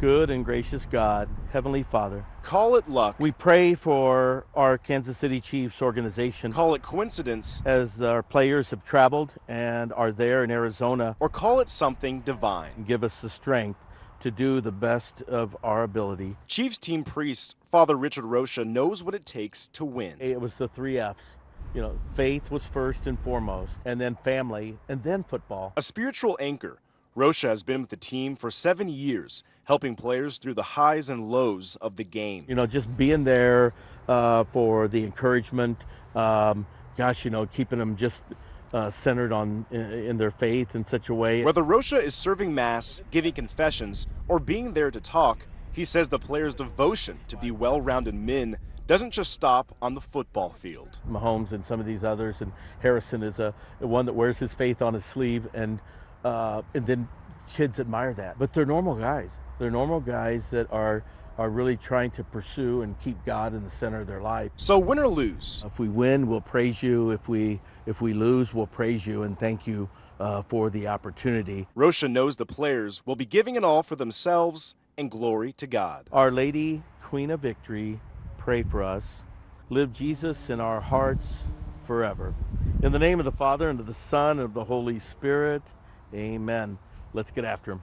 Good and gracious God, Heavenly Father, Call it luck. we pray for our Kansas City Chiefs organization call it coincidence. as our players have traveled and are there in Arizona. Or call it something divine. Give us the strength to do the best of our ability. Chiefs team priest, Father Richard Rocha, knows what it takes to win. It was the three F's. You know, faith was first and foremost, and then family, and then football. A spiritual anchor, Rocha has been with the team for seven years, helping players through the highs and lows of the game. You know, just being there uh, for the encouragement. Um, gosh, you know, keeping them just uh, centered on in, in their faith in such a way. Whether Rocha is serving Mass, giving confessions, or being there to talk, he says the players' devotion to be well rounded men doesn't just stop on the football field. Mahomes and some of these others, and Harrison is a one that wears his faith on his sleeve, and uh, and then kids admire that. But they're normal guys. They're normal guys that are are really trying to pursue and keep God in the center of their life. So, win or lose, If we win, we'll praise you. If we if we lose, we'll praise you and thank you uh, for the opportunity. Rocha knows the players will be giving it all for themselves and glory to God. Our Lady, Queen of Victory, pray for us. Live Jesus in our hearts forever. In the name of the Father and of the Son and of the Holy Spirit, amen. Let's get after him.